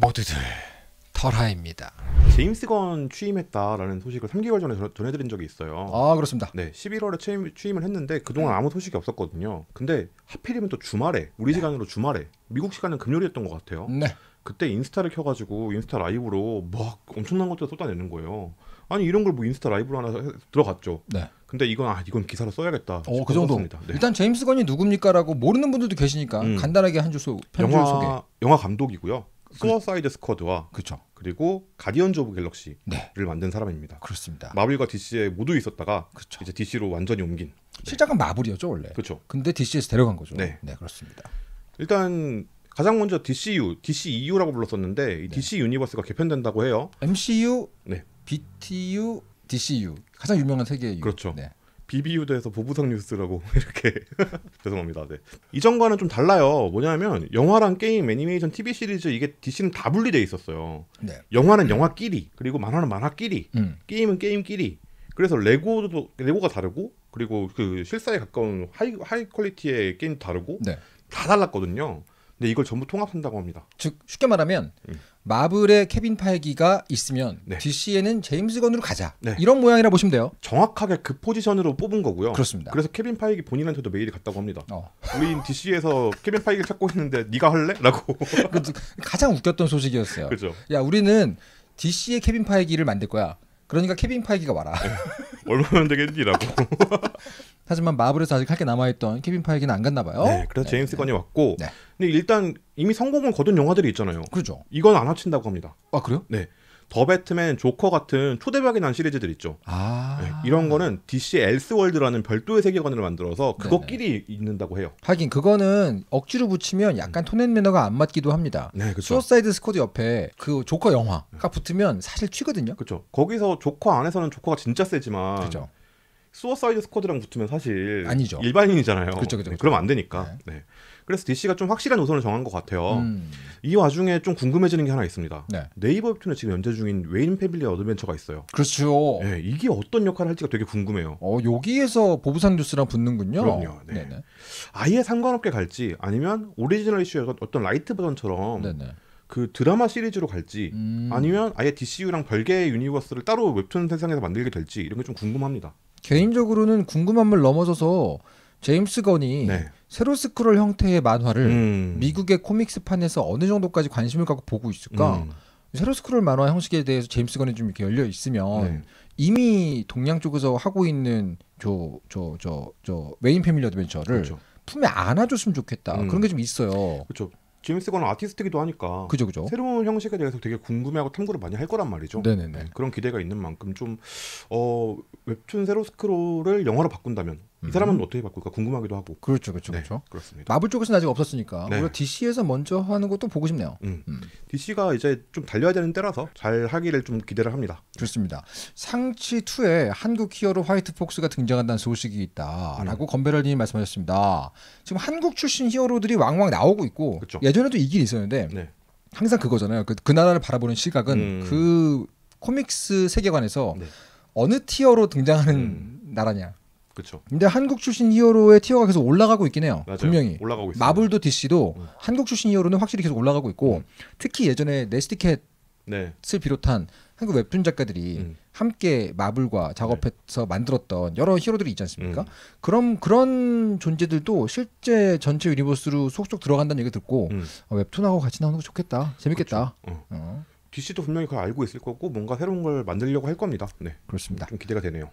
모두들 털하입니다. 제임스 건 취임했다라는 소식을 3개월 전에 전- 전해드린 적이 있어요. 아 그렇습니다. 네, 11월에 취임, 취임을 했는데 그동안 아무 소식이 없었거든요. 근데 하필이면 또 주말에 우리 시간으로 주말에 미국 시간은 금요일이었던 것 같아요. 네. 그때 인스타를 켜가지고 인스타 라이브로 막 엄청난 것들 쏟아내는 거예요. 아니 이런 걸 뭐 인스타 라이브로 하나 해- 들어갔죠. 네. 근데 이건 아 이건 기사로 써야겠다. 어, 그 정도. 네. 일단 제임스 건이 누굽니까라고 모르는 분들도 계시니까 음. 간단하게 한 줄 소, 편줄 소개. 영화 감독이고요. 수어사이드 스쿼드와 그렇죠. 그리고 가디언즈 오브 갤럭시를 네. 만든 사람입니다. 그렇습니다. 마블과 DC에 모두 있었다가 그렇죠. 이제 DC로 완전히 옮긴. 시작은 마블이었죠 원래. 그렇죠. 근데 DC에서 데려간 거죠. 네. 그렇습니다. 일단 가장 먼저 DCU, DCEU라고 불렀었는데 이 네. DC 유니버스가 개편된다고 해요. MCU, 네. BBU, DCU 가장 유명한 세 개의. 그렇죠. 네. BBU도에서 보부상 뉴스라고 이렇게 죄송합니다. 네. 이전과는 좀 달라요. 뭐냐면 영화랑 게임, 애니메이션, TV 시리즈 이게 DC는 다 분리돼 있었어요. 네. 영화는 영화끼리, 그리고 만화는 만화끼리, 음. 게임은 게임끼리. 그래서 레고도 레고가 다르고 그리고 그 실사에 가까운 high high quality의 게임 다르고 네. 다 달랐거든요. 근데 이걸 전부 통합한다고 합니다. 즉 쉽게 말하면 음. 마블의 케빈 파이기가 있으면 네. DC에는 제임스 건으로 가자. 네. 이런 모양이라 보시면 돼요. 정확하게 그 포지션으로 뽑은 거고요. 그렇습니다. 그래서 케빈 파이기 본인한테도 메일이 갔다고 합니다. 어. 우리 DC에서 케빈 파이기를 찾고 있는데 네가 할래?라고. 그 가장 웃겼던 소식이었어요. 그죠. 야 우리는 DC의 케빈 파이기를 만들 거야. 그러니까 케빈 파이기가 와라. 얼마면 되겠니라고. 하지만 마블에서 아직 할 게 남아있던 케빈 파이기는 안 갔나 봐요. 네, 그래서 제임스 건이 왔고. 네. 근데 일단 이미 성공을 거둔 영화들이 있잖아요. 그렇죠. 이건 안 합친다고 합니다. 아 그래요? 더 배트맨, 조커 같은 초대박이 난 시리즈들 있죠. 아 네, 이런 거는 DC 엘스월드라는 별도의 세계관을 만들어서 그것끼리 잇는다고 해요. 하긴 그거는 억지로 붙이면 약간 tone and manner가 안 맞기도 합니다. 네, 그렇죠. 수어사이드 스쿼드 옆에 그 조커 영화가 붙으면 사실 튀거든요. 그렇죠. 거기서 조커 안에서는 조커가 진짜 세지만 그렇죠. 수어사이드 스쿼드랑 붙으면 사실 아니죠. 일반인이잖아요. 그렇죠, 그렇죠, 네. 그러면 안 되니까. 네. 그래서 DC가 좀 확실한 노선을 정한 것 같아요. 음, 이 와중에 좀 궁금해지는 게 하나 있습니다. 네. 네이버 웹툰에 지금 연재 중인 웨인 패밀리 어드벤처가 있어요. 그렇죠. 네, 이게 어떤 역할을 할지가 되게 궁금해요. 어 여기에서 보부상 뉴스랑 붙는군요. 그럼요, 네. 네네. 아예 상관없게 갈지 아니면 오리지널 이슈의 어떤 light 버전처럼 네네. 그 드라마 시리즈로 갈지 음, 아니면 아예 DCU랑 별개의 유니버스를 따로 웹툰 세상에서 만들게 될지 이런 게 좀 궁금합니다. 개인적으로는 궁금함을 넘어서서 제임스 건이 네. 세로 스크롤 형태의 만화를 음. 미국의 코믹스판에서 어느 정도까지 관심을 갖고 보고 있을까? 음. 세로 스크롤 만화 형식에 대해서 제임스 건이 좀 이렇게 열려 있으면 네. 이미 동양 쪽에서 하고 있는 저 저 저 저 웨인 패밀리 어드벤처를 그렇죠. 품에 안아줬으면 좋겠다. 음. 그런 게 좀 있어요. 그렇죠. 제임스 건은 아티스트기도 하니까 그죠 그죠. 새로운 형식에 대해서 되게 궁금해하고 탐구를 많이 할 거란 말이죠. 네네네. 네, 그런 기대가 있는 만큼 좀 어, 웹툰 세로 스크롤을 영화로 바꾼다면 이 사람은 어떻게 바꿀까 궁금하기도 하고. 그렇죠 그렇죠 네, 그렇죠. 그렇습니다. 마블 쪽에서는 아직 없었으니까 네. 우리가 DC에서 먼저 하는 것도 보고 싶네요. 음. 음. DC가 이제 좀 달려야 되는 때라서 잘 하기를 좀 기대를 합니다. 좋습니다. 상치 2에 한국 히어로 화이트 폭스가 등장한다는 소식이 있다라고 음. 건배럴님이 말씀하셨습니다. 지금 한국 출신 히어로들이 왕왕 나오고 있고 그쵸. 예전에도 이 길이 있었는데 네. 항상 그거잖아요. 그, 그 나라를 바라보는 시각은 음. 그 코믹스 세계관에서 네. 어느 티어로 등장하는 음. 나라냐. 그렇죠. 근데 한국 출신 히어로의 티어가 계속 올라가고 있긴 해요. 맞아요. 분명히. 올라가고 있어요. 마블도 DC도 음. 한국 출신 히어로는 확실히 계속 올라가고 있고 음. 특히 예전에 네스티캣 네. 을 비롯한 한국 웹툰 작가들이 음. 함께 마블과 작업해서 만들었던 여러 히어로들이 있지 않습니까? 음. 그럼 그런 존재들도 실제 전체 유니버스로 속속 들어간다는 얘기 듣고 음. 어, 웹툰하고 같이 나오는 거 좋겠다, 재밌겠다. 어. 어, DC도 분명히 그걸 알고 있을 거고 뭔가 새로운 걸 만들려고 할 겁니다. 네. 그렇습니다. 좀 기대가 되네요.